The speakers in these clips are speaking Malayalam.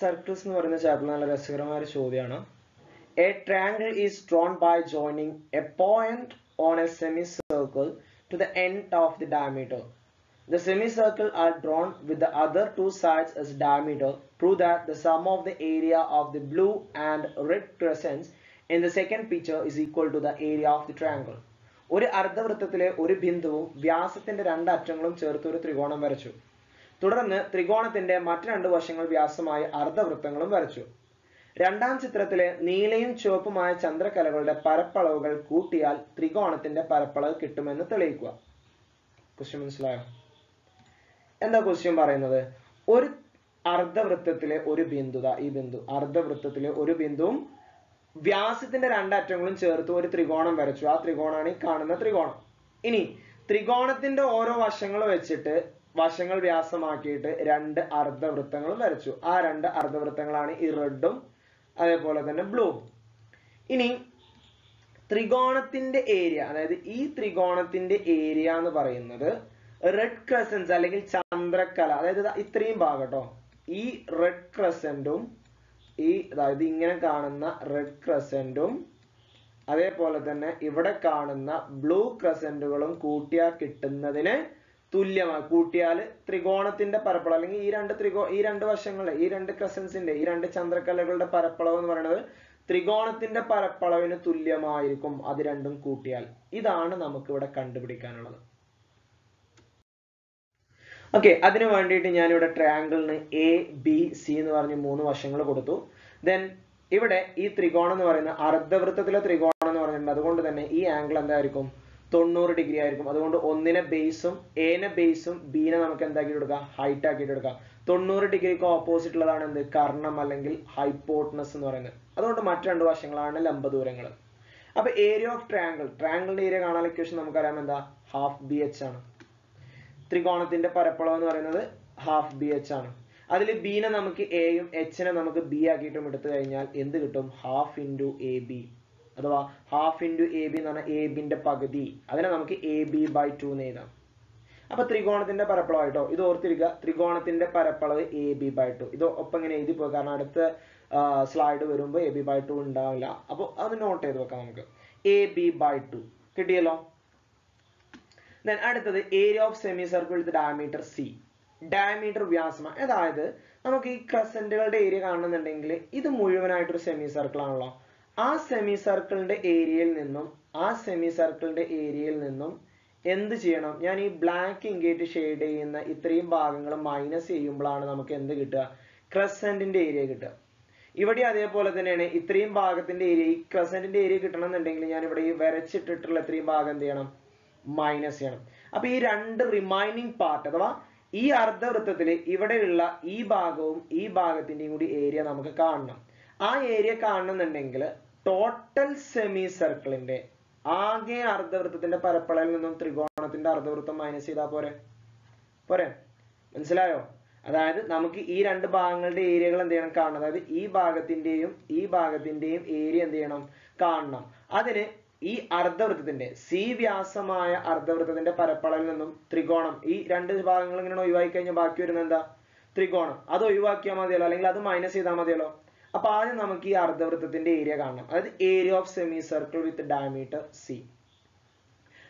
സർക്കിൾസ് എന്ന് പറയുന്ന ചാപ്റ്റർ നല്ല രസകരമായ ഒരു ചോദ്യമാണ് a triangle is drawn by joining a point on a semicircle to the end of the diameter the semicircle are drawn with the other two sides as diameter prove that the sum of the area of the blue and red crescents in the second picture is equal to the area of the triangle ഒരു അർദ്ധവൃത്തത്തിലെ ഒരു ബിന്ദുവും വ്യാസത്തിന്റെ രണ്ട് അറ്റങ്ങളും ചേർത്ത് ഒരു ത്രികോണം വരച്ചു. തുടർന്ന് ത്രികോണത്തിന്റെ മറ്റു രണ്ട് വശങ്ങൾ വ്യാസമായി അർദ്ധവൃത്തങ്ങളും വരച്ചു. രണ്ടാം ചിത്രത്തിലെ നീലയും ചുവപ്പുമായ ചന്ദ്രക്കലകളുടെ പരപ്പളവുകൾ കൂട്ടിയാൽ ത്രികോണത്തിന്റെ പരപ്പളവ് കിട്ടുമെന്ന് തെളിയിക്കുക. ക്വസ്റ്റ്യൻ മനസ്സിലായോ? എന്താ ക്വസ്റ്റ്യൻ പറയുന്നത്? ഒരു അർദ്ധവൃത്തത്തിലെ ഒരു ബിന്ദു ഈ ബിന്ദു അർദ്ധവൃത്തത്തിലെ ഒരു ബിന്ദുവും വ്യാസത്തിന്റെ രണ്ടറ്റങ്ങളും ചേർത്ത് ഒരു ത്രികോണം വരച്ചു. ആ ത്രികോണമാണ് ഈ കാണുന്ന ത്രികോണം. ഇനി ത്രികോണത്തിന്റെ ഓരോ വശങ്ങൾ വെച്ചിട്ട് വശങ്ങൾ വ്യാസമാക്കിയിട്ട് രണ്ട് അർദ്ധവൃത്തങ്ങളും വരച്ചു. ആ രണ്ട് അർദ്ധവൃത്തങ്ങളാണ് ഈ റെഡും അതേപോലെ തന്നെ ബ്ലൂ ഇനി ത്രികോണത്തിന്റെ ഏരിയ അതായത് ഈ ത്രികോണത്തിന്റെ ഏരിയ എന്ന് പറയുന്നത് റെഡ് ക്രസൻസ് അല്ലെങ്കിൽ ചന്ദ്രക്കല അതായത് ഇത്രയും ഭാഗം ഈ റെഡ് ക്രസന്റും ഈ അതായത് ഇങ്ങനെ കാണുന്ന റെഡ് ക്രസന്റും അതേപോലെ തന്നെ ഇവിടെ കാണുന്ന ബ്ലൂ ക്രസന്റുകളും കൂട്ടിയാൽ കിട്ടുന്നതിന് തുല്യമാണ് കൂട്ടിയാൽ ത്രികോണത്തിന്റെ പരപ്പളവ് അല്ലെങ്കിൽ ഈ രണ്ട് ത്രികോ ഈ രണ്ട് വശങ്ങളെ ഈ രണ്ട് ക്രസൻസിന്റെ ഈ രണ്ട് ചന്ദ്രക്കലകളുടെ പരപ്പളവ് എന്ന് പറയുന്നത് ത്രികോണത്തിന്റെ പരപ്പളവിന് തുല്യമായിരിക്കും അത് രണ്ടും കൂട്ടിയാൽ. ഇതാണ് നമുക്ക് ഇവിടെ കണ്ടുപിടിക്കാനുള്ളത്. ഓക്കെ അതിനു വേണ്ടിയിട്ട് ഞാനിവിടെ ട്രയാങ്കിളിന് എ ബി സി എന്ന് പറഞ്ഞ് മൂന്ന് വശങ്ങൾ കൊടുത്തു. ദെൻ ഇവിടെ ഈ ത്രികോണം എന്ന് പറയുന്ന അർദ്ധവൃത്തത്തിലെ ത്രികോണം എന്ന് പറഞ്ഞിട്ടുണ്ട്. അതുകൊണ്ട് തന്നെ ഈ ആംഗിൾ എന്തായിരിക്കും? തൊണ്ണൂറ് ഡിഗ്രി ആയിരിക്കും. അതുകൊണ്ട് ഒന്നിനെ ബേസും എനെ ബേസും ബീനെ നമുക്ക് എന്താക്കി എടുക്കാം ഹൈറ്റ് ആക്കിയിട്ട് എടുക്കാം തൊണ്ണൂറ് ഡിഗ്രിക്ക് ഓപ്പോസിറ്റ് ഉള്ളതാണ് എന്ത്? കർണം അല്ലെങ്കിൽ ഹൈപ്പോട്ട്നസ് എന്ന് പറയുന്നത്. അതുകൊണ്ട് മറ്റു രണ്ട് വശങ്ങളാണ് ലംബ ദൂരങ്ങൾ. അപ്പൊ ഏരിയ ഓഫ് ട്രയാങ്കിൾ ട്രയാങ്കിളിന്റെ ഏരിയ കാണാൻ ഇക്വേഷൻ നമുക്കറിയാം എന്താ? ഹാഫ് ബി എച്ച് ആണ്. ത്രികോണത്തിന്റെ പരപ്പളവ് എന്ന് പറയുന്നത് ഹാഫ് ബി എച്ച് ആണ്. അതിൽ ബീനെ നമുക്ക് എയും എച്ചിനെ നമുക്ക് ബി ആക്കിയിട്ടും എടുത്തു കഴിഞ്ഞാൽ എന്ത് കിട്ടും? ഹാഫ് ഇന്റു എ ബി അഥവാ ഹാഫ് ഇന്റു എ ബി എന്ന് പറഞ്ഞാൽ എ ബിന്റെ പകുതി. അതിനെ നമുക്ക് എ ബി ബൈ ടു എന്ന് എഴുതാം. അപ്പൊ ത്രികോണത്തിന്റെ പരപ്പളവായിട്ടോ ഇത് ഓർത്തിരിക്കുക. ത്രികോണത്തിന്റെ പരപ്പളവ് എ ബി ബൈ ടു ഇത് ഒപ്പം ഇങ്ങനെ എഴുതി പോയി കാരണം അടുത്ത സ്ലൈഡ് വരുമ്പോൾ എ ബി ബൈ ടു ഉണ്ടാവില്ല. അപ്പോൾ അത് നോട്ട് ചെയ്ത് വെക്കാം നമുക്ക്. എ ബി ബൈ ടു കിട്ടിയല്ലോ? ദെൻ അടുത്തത് area of semicircle with diameter C diameter വ്യാസമ. അതായത് നമുക്ക് ഈ ക്രസന്റുകളുടെ ഏരിയ കാണുന്നുണ്ടെങ്കിൽ ഇത് മുഴുവനായിട്ടൊരു സെമി സർക്കിൾ ആണല്ലോ. ആ സെമി സർക്കിളിന്റെ ഏരിയയിൽ നിന്നും ആ സെമി സർക്കിളിന്റെ ഏരിയയിൽ നിന്നും എന്ത് ചെയ്യണം? ഞാൻ ഈ ബ്ലാക്ക് ഇങ്കേറ്റ് ഷെയ്ഡ് ചെയ്യുന്ന ഇത്രയും ഭാഗങ്ങൾ മൈനസ് ചെയ്യുമ്പോഴാണ് നമുക്ക് എന്ത് കിട്ടുക? ക്രസന്റിന്റെ ഏരിയ കിട്ടുക. ഇവിടെ അതേപോലെ തന്നെയാണ് ഇത്രയും ഭാഗത്തിന്റെ ഏരിയ ഈ ക്രസന്റിന്റെ ഏരിയ കിട്ടണം എന്നുണ്ടെങ്കിൽ ഞാൻ ഇവിടെ ഈ വരച്ചിട്ടിട്ടുള്ള ഇത്രയും ഭാഗം എന്ത് ചെയ്യണം? മൈനസ് ചെയ്യണം. അപ്പൊ ഈ രണ്ട് റിമൈനിങ് പാർട്ട് അഥവാ ഈ അർദ്ധവൃത്തത്തിൽ ഇവിടെയുള്ള ഈ ഭാഗവും ഈ ഭാഗത്തിന്റെയും കൂടി ഏരിയ നമുക്ക് കാണണം. ആ ഏരിയ കാണണമെന്നുണ്ടെങ്കിൽ ടോട്ടൽ സെമി സർക്കിളിന്റെ ആകെ അർദ്ധവൃത്തത്തിന്റെ പരപ്പളയിൽ നിന്നും ത്രികോണത്തിന്റെ അർദ്ധവൃത്തം മൈനസ് ചെയ്താൽ പോരെ? പോരെ? മനസ്സിലായോ? അതായത് നമുക്ക് ഈ രണ്ട് ഭാഗങ്ങളുടെ ഏരിയകൾ എന്ത് ചെയ്യണം? കാണണം. അതായത് ഈ ഭാഗത്തിന്റെയും ഈ ഭാഗത്തിന്റെയും ഏരിയ എന്ത് ചെയ്യണം? കാണണം. അതിന് ഈ അർദ്ധവൃത്തത്തിന്റെ സി വ്യാസമായ അർദ്ധവൃത്തത്തിന്റെ പരപ്പളയിൽ നിന്നും ത്രികോണം ഈ രണ്ട് ഭാഗങ്ങൾ ഇങ്ങനെ ഒഴിവാക്കി കഴിഞ്ഞാൽ ബാക്കി വരുന്നത് എന്താ? ത്രികോണം. അത് ഒഴിവാക്കിയാൽ മതിയല്ലോ. അല്ലെങ്കിൽ അത് മൈനസ് ചെയ്താൽ മതിയല്ലോ. അപ്പൊ ആദ്യം നമുക്ക് ഈ അർദ്ധവൃത്തത്തിന്റെ ഏരിയ കാണണം. അതായത് area of semicircle with diameter C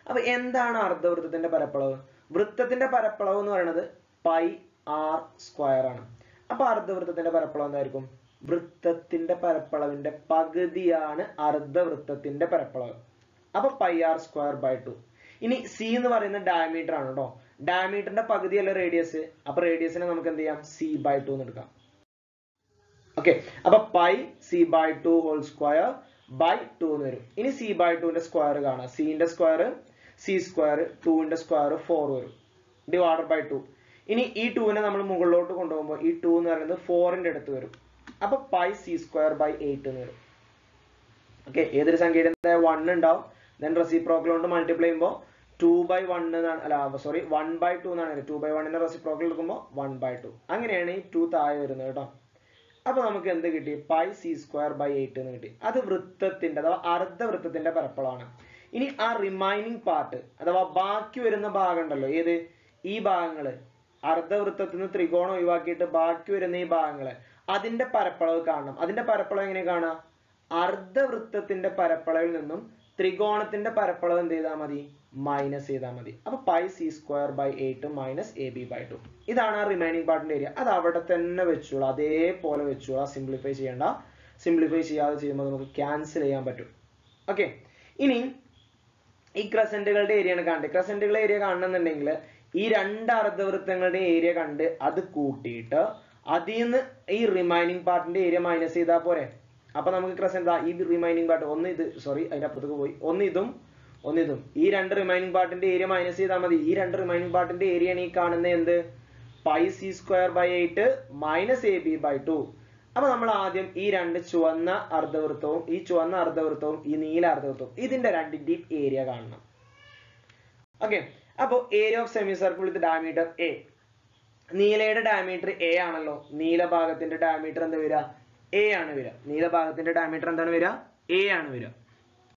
അപ്പൊ എന്താണ് അർദ്ധവൃത്തത്തിന്റെ പരപ്പളവ്? വൃത്തത്തിന്റെ പരപ്പളവ് എന്ന് പറയുന്നത് പൈ ആർ സ്ക്വയർ ആണ്. അപ്പൊ അർദ്ധവൃത്തത്തിന്റെ പരപ്പളവ് എന്തായിരിക്കും? വൃത്തത്തിന്റെ പരപ്പളവിന്റെ പകുതിയാണ് അർദ്ധവൃത്തത്തിന്റെ പരപ്പളവ്. അപ്പൊ pi R square by two ഇനി സി എന്ന് പറയുന്ന ഡയമീറ്റർ ആണ് കേട്ടോ ഡയമീറ്ററിന്റെ പകുതിയല്ല റേഡിയസ് അപ്പൊ റേഡിയസിനെ നമുക്ക് എന്ത് ചെയ്യാം? സി ബൈ ടു എന്ന് എടുക്കാം. ഓക്കെ അപ്പൊ pi C by two whole square by two എന്ന് വരും. ഇനി സി ബൈ ടുവിന്റെ സ്ക്വയർ കാണാം. സിന്റെ സ്ക്വയർ സി സ്ക്വയർ ടുവിന്റെ സ്ക്വയർ ഫോർ വരും. ഡിവൈഡ് ബൈ ടു ഇനി ഈ ടുവിനെ നമ്മൾ മുകളിലോട്ട് കൊണ്ടുപോകുമ്പോൾ ഈ ടു എന്ന് പറയുന്നത് ഫോറിന്റെ അടുത്ത് വരും. അപ്പൊ pi C square by eight എന്ന് വരും. ഓക്കെ ഏതൊരു സംഖ്യയുടെ വൺ ഉണ്ടാവും. ദെൻ റെസിപ്രോക്കൽ കൊണ്ട് മൾട്ടിപ്ലൈ ചെയ്യുമ്പോൾ ടു ബൈ വൺ എന്നാണ് അല്ല സോറി വൺ ബൈ ടു എന്നാണ് ടു ബൈ വണ്ണിന്റെ റെസിപ്രോക്കൽ എടുക്കുമ്പോൾ വൺ ബൈ ടു അങ്ങനെയാണ് ഈ ടു താഴെ വരുന്നത് കേട്ടോ. അപ്പൊ നമുക്ക് എന്ത് കിട്ടി? Pi C square by eight എന്ന് കിട്ടി. അത് വൃത്തത്തിന്റെ അഥവാ അർദ്ധവൃത്തത്തിന്റെ പരപ്പളമാണ് ഇനി ആ റിമൈനിങ് പാർട്ട് അഥവാ ബാക്കി വരുന്ന ഭാഗം ഉണ്ടല്ലോ ഏത്? ഈ ഭാഗങ്ങൾ. അർദ്ധവൃത്തത്തിൽ നിന്ന് ത്രികോണം ഒഴിവാക്കിയിട്ട് ബാക്കി വരുന്ന ഈ ഭാഗങ്ങൾ. അതിന്റെ പരപ്പളവ് കാണണം. അതിന്റെ പരപ്പളവ് എങ്ങനെ കാണാം? അർദ്ധവൃത്തത്തിന്റെ പരപ്പളവിൽ നിന്നും ത്രികോണത്തിന്റെ പരപ്പളവ് എന്ത് ചെയ്താൽ മതി? മൈനസ് ചെയ്താൽ മതി. അപ്പൊ pi C square by eight minus A B by two ഇതാണ് ആ റിമൈനിങ് പാർട്ടിന്റെ ഏരിയ അത് അവിടെ തന്നെ വെച്ചോളൂ. അതേപോലെ വെച്ചോളൂ. സിംപ്ലിഫൈ ചെയ്യണ്ട. സിംപ്ലിഫൈ ചെയ്യാതെ ചെയ്യുമ്പോൾ നമുക്ക് ക്യാൻസൽ ചെയ്യാൻ പറ്റും. ഓക്കെ ഇനി ഈ ക്രസന്റുകളുടെ ഏരിയയാണ് കാണേണ്ടത് ക്രസന്റുകളുടെ ഏരിയ കാണണമെന്നുണ്ടെങ്കിൽ ഈ രണ്ട് അർദ്ധവൃത്തങ്ങളുടെ ഏരിയ കണ്ട് അത് കൂട്ടിയിട്ട് അതിൽ നിന്ന് ഈ റിമൈനിങ് പാർട്ടിന്റെ ഏരിയ മൈനസ് ചെയ്താൽ പോരെ. അപ്പൊ നമുക്ക് ക്രസന്റ് ഈ റിമൈനിങ് പാർട്ട് ഒന്ന് ഇത് സോറി അതിന്റെ അപ്പുറത്തേക്ക് പോയി. ഒന്ന് ഇതും ഒന്ന് ഇതും ഈ രണ്ട് റിമൈനിങ് പാർട്ടിന്റെ ഏരിയ മൈനസ് ചെയ്താൽ മതി. ഈ രണ്ട് റിമൈനിങ് പാർട്ടിന്റെ ഏരിയയാണ് ഈ കാണുന്ന എന്ത്? Pi C square by eight minus A B by two അപ്പൊ നമ്മൾ ആദ്യം ഈ രണ്ട് ചുവന്ന അർദ്ധവൃത്തവും ഈ ചുവന്ന അർദ്ധവൃത്തവും ഈ നീല അർദ്ധവൃത്തവും ഇതിന്റെ രണ്ടിന്റെയും ഏരിയ കാണണം. ഓക്കെ അപ്പോ area of semicircle with diameter A നീലയുടെ diameter A ആണല്ലോ. നീല ഭാഗത്തിന്റെ ഡയമീറ്റർ എന്താ വരിക? എ ആണ് വരിക. നീല ഭാഗത്തിന്റെ ഡയമീറ്റർ എന്താണ് വരിക? എ ആണ് വരിക.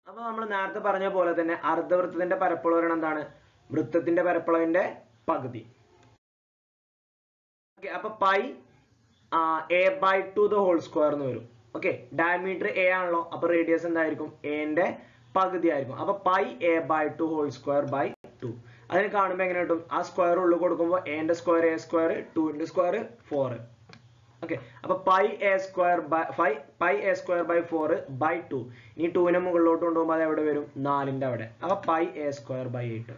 അപ്പൊ നമ്മൾ നേരത്തെ പറഞ്ഞ പോലെ തന്നെ അർദ്ധവൃത്തത്തിന്റെ പരപ്പളവ് എന്താണ്? വൃത്തത്തിന്റെ പരപ്പളവിന്റെ പകുതി. അപ്പൊ pi A by two the whole square എന്ന് വരും. ഓക്കെ ഡയമീറ്റർ എ ആണല്ലോ അപ്പൊ റേഡിയസ് എന്തായിരിക്കും? എന്റെ പകുതി ആയിരിക്കും. അപ്പൊ pi A by two whole square by two അതിന് കാണുമ്പോൾ എങ്ങനെ കിട്ടും? ആ സ്ക്വയർ ഉള്ളിൽ കൊടുക്കുമ്പോൾ എന്റെ സ്ക്വയർ എ സ്ക്വയർ ടുവിന്റെ സ്ക്വയർ ഫോർ ഓക്കെ അപ്പൊ pi A square by five pi A square by four by two ഇനി ടൂവിനെ മുകളിലോട്ട് കൊണ്ടുപോകുമ്പോൾ അത് എവിടെ വരും? നാലിന്റെ അവിടെ. അപ്പൊ pi A square by eight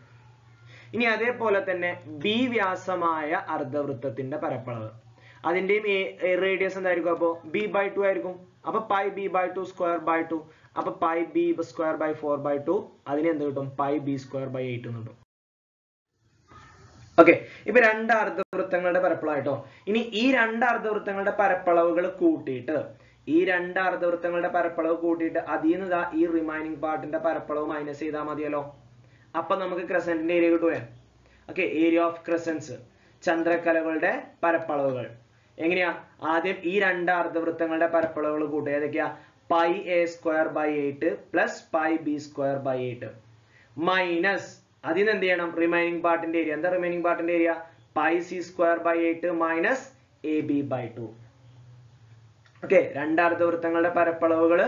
ഇനി അതേപോലെ തന്നെ ബി വ്യാസമായ അർദ്ധവൃത്തത്തിന്റെ പരപ്പളവ്. അതിന്റെയും റേഡിയസ് എന്തായിരിക്കും അപ്പോ? ബി ബൈ ടു ആയിരിക്കും. അപ്പൊ pi B by two square by two അപ്പൊ pi B square by four by two അതിന് എന്ത് കിട്ടും? Pi B square by eight എന്ന് കിട്ടും. ഓക്കെ ഇപ്പൊ രണ്ട് അർദ്ധവൃത്തങ്ങളുടെ പരപ്പളായിട്ടോ ഇനി ഈ രണ്ട് അർദ്ധവൃത്തങ്ങളുടെ പരപ്പളവുകൾ കൂട്ടിയിട്ട് ഈ രണ്ട് അർദ്ധവൃത്തങ്ങളുടെ പരപ്പളവ് കൂട്ടിയിട്ട് അതിൽ നിന്ന് ഈ റിമൈനിങ് പാർട്ടിന്റെ പരപ്പളവ് മൈനസ് ചെയ്താൽ മതിയല്ലോ. അപ്പൊ നമുക്ക് ക്രസന്റിന്റെ ഏരിയ കിട്ടുവേ ഓക്കെ ഏരിയ ഓഫ് ക്രസൻസ് ചന്ദ്രക്കലകളുടെ പരപ്പളവുകൾ. എങ്ങനെയാ? ആദ്യം ഈ രണ്ട് അർദ്ധവൃത്തങ്ങളുടെ പരപ്പളവുകൾ കൂട്ടുക. ഏതൊക്കെയാ? Pi A square by eight plus pi B square by eight minus അതിൽ നിന്ന് എന്ത് ചെയ്യണം? റിമൈനിങ് പാർട്ടിന്റെ ഏരിയ എന്താ remaining പാർട്ടിന്റെ area pi C square by eight minus A B by two okay രണ്ട് അർദ്ധവൃത്തങ്ങളുടെ പരപ്പളവുകൾ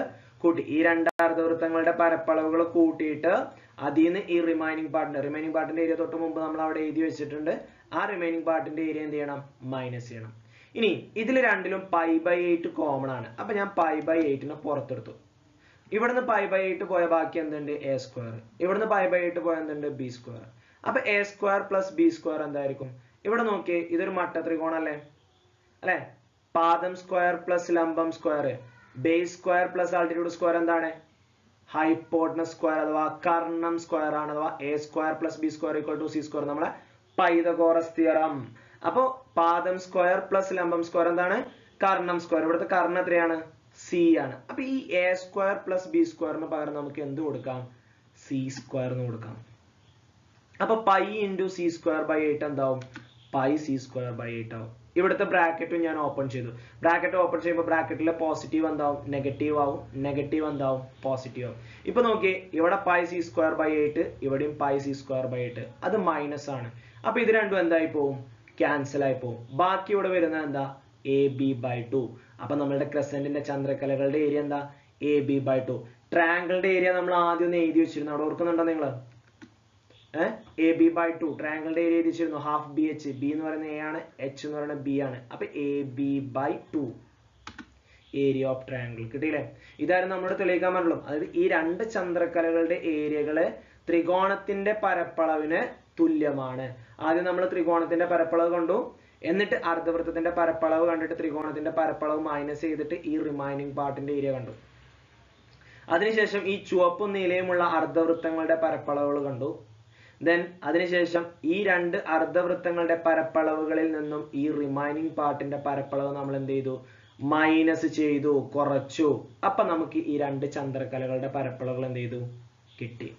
കൂട്ടി. ഈ രണ്ടർദ്ധവൃത്തങ്ങളുടെ പരപ്പളവുകൾ കൂട്ടിയിട്ട് അതിൽ നിന്ന് ഈ റിമൈനിങ് പാർട്ടിന്റെ റിമൈനിങ് പാർട്ടിന്റെ ഏരിയ തൊട്ട് മുമ്പ് നമ്മൾ അവിടെ എഴുതി വെച്ചിട്ടുണ്ട്. ആ റിമൈനിങ് പാർട്ടിന്റെ ഏരിയ എന്ത് ചെയ്യണം? മൈനസ് ചെയ്യണം. ഇനി ഇതിൽ രണ്ടിലും പൈ ബൈ എയ്റ്റ് കോമൺ ആണ്. അപ്പൊ ഞാൻ പൈ ബൈ എയ്റ്റിനെ പുറത്തെടുത്തു. ഇവിടുന്ന് പൈ ബൈ എയ്റ്റ് പോയ ബാക്കി എന്തുണ്ട്? എ സ്ക്വയർ ഇവിടുന്ന് പൈ ബൈ എയ്റ്റ് പോയ എന്തുണ്ട്? ബി സ്ക്വയർ അപ്പൊ A square plus B square എന്തായിരിക്കും? ഇവിടെ നോക്കിയേ ഇതൊരു മട്ട ത്രികോണല്ലേ? അല്ലെ? പാദം സ്ക്വയർ പ്ലസ് ലംബം square base square plus altitude square എന്താണ്? ഹൈപ്പോട്ടനസ് സ്ക്വയർ അഥവാ കർണം സ്ക്വയർ ആണ് അഥവാ A square plus B square equal to C square നമ്മളെ പൈതഗോറസ് തിയറം അപ്പോ പാദം സ്ക്വയർ പ്ലസ് ലംബം സ്ക്വയർ എന്താണ്? കർണം സ്ക്വയർ ഇവിടുത്തെ കർണം എത്രയാണ്? സി ആണ്. അപ്പൊ ഈ എ സ്ക്വയർ പ്ലസ് ബി സ്ക്വയറിന് പകരം നമുക്ക് എന്ത് കൊടുക്കാം? സി സ്ക്വയർ എന്ന് കൊടുക്കാം. അപ്പൊ pi into C square by eight എന്താവും? Pi C square by eight ആവും. ഇവിടുത്തെ ബ്രാക്കറ്റും ഞാൻ ഓപ്പൺ ചെയ്തു. ബ്രാക്കറ്റ് ഓപ്പൺ ചെയ്യുമ്പോൾ ബ്രാക്കറ്റിലെ പോസിറ്റീവ് എന്താവും? നെഗറ്റീവ് ആവും. നെഗറ്റീവ് എന്താവും? പോസിറ്റീവ് ആവും. ഇപ്പൊ നോക്കിയേ ഇവിടെ pi C square by eight ഇവിടെയും pi C square by eight അത് മൈനസ് ആണ്. അപ്പൊ ഇത് രണ്ടും എന്തായി പോവും? ക്യാൻസൽ ആയി പോവും. ബാക്കി ഇവിടെ വരുന്നത് എന്താ? എ ബി ബൈ ടു അപ്പൊ നമ്മളുടെ ക്രസന്റിന്റെ ചന്ദ്രക്കലകളുടെ ഏരിയ എന്താ? എ ബി ബൈ ടു ട്രാങ്കിളുടെ ഏരിയ നമ്മൾ ആദ്യം ഒന്ന് എഴുതി വെച്ചിരുന്നു. അവിടെ ഓർക്കുന്നുണ്ടോ നിങ്ങൾ എ ബി ബൈ ടു ട്രയാങ്കിളിന്റെ ഏരിയ തിരിച്ചിരുന്നു. ഹാഫ് ബി എച്ച് ബി എന്ന് പറയുന്നത് എ ആണ് എച്ച് എന്ന് പറയുന്നത് ബി ആണ്. അപ്പൊ A B by two area of triangle കിട്ടിയില്ലേ? ഇതായിരുന്നു നമ്മുടെ തെളിയിക്കാൻ പറ്റുള്ളൂ. അതായത് ഈ രണ്ട് ചന്ദ്രക്കലകളുടെ ഏരിയകൾ ത്രികോണത്തിന്റെ പരപ്പളവിന് തുല്യമാണ്. ആദ്യം നമ്മൾ ത്രികോണത്തിന്റെ പരപ്പളവ് കണ്ടു. എന്നിട്ട് അർദ്ധവൃത്തത്തിന്റെ പരപ്പളവ് കണ്ടിട്ട് ത്രികോണത്തിന്റെ പരപ്പളവ് മൈനസ് ചെയ്തിട്ട് ഈ റിമൈനിങ് പാർട്ടിന്റെ ഏരിയ കണ്ടു. അതിനുശേഷം ഈ ചുവപ്പും നീലയുമുള്ള അർദ്ധവൃത്തങ്ങളുടെ പരപ്പളവുകൾ കണ്ടു. ദെൻ അതിനുശേഷം ഈ രണ്ട് അർദ്ധവൃത്തങ്ങളുടെ പരപ്പളവുകളിൽ നിന്നും ഈ റിമൈനിങ് പാർട്ടിന്റെ പരപ്പളവ് നമ്മൾ എന്ത് ചെയ്തു? മൈനസ് ചെയ്തു കുറച്ചു. അപ്പൊ നമുക്ക് ഈ രണ്ട് ചന്ദ്രക്കലകളുടെ പരപ്പളവുകൾ എന്ത് ചെയ്തു? കിട്ടി.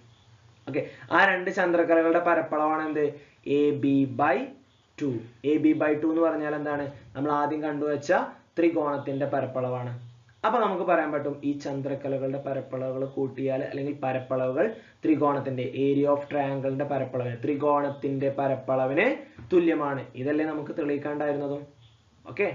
ഓക്കെ ആ രണ്ട് ചന്ദ്രക്കലകളുടെ പരപ്പളവാണ് എന്ത്? A B by two A B by two എന്ന് പറഞ്ഞാൽ എന്താണ്? നമ്മൾ ആദ്യം കണ്ടുവച്ച ത്രികോണത്തിന്റെ പരപ്പളവാണ്. അപ്പൊ നമുക്ക് പറയാൻ പറ്റും ഈ ചന്ദ്രക്കലകളുടെ പരപ്പളവുകൾ കൂട്ടിയാൽ അല്ലെങ്കിൽ പരപ്പളവുകൾ ത്രികോണത്തിന്റെ ഏരിയ ഓഫ് ട്രയാങ്കിളിന്റെ പരപ്പളവിന് ത്രികോണത്തിന്റെ പരപ്പളവിന് തുല്യമാണ്. ഇതല്ലേ നമുക്ക് തെളിയിക്കാണ്ടായിരുന്നതും? ഓക്കെ